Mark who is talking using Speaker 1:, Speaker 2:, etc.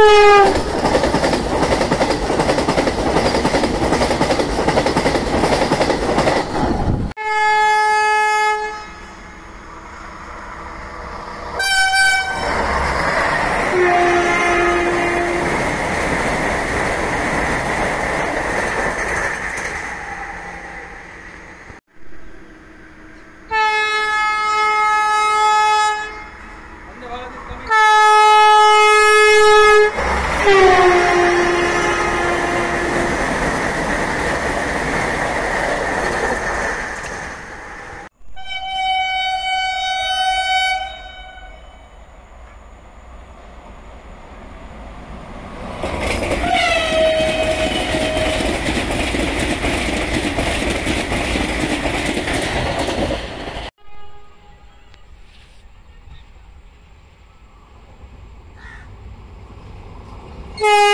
Speaker 1: Yeah. Yeah.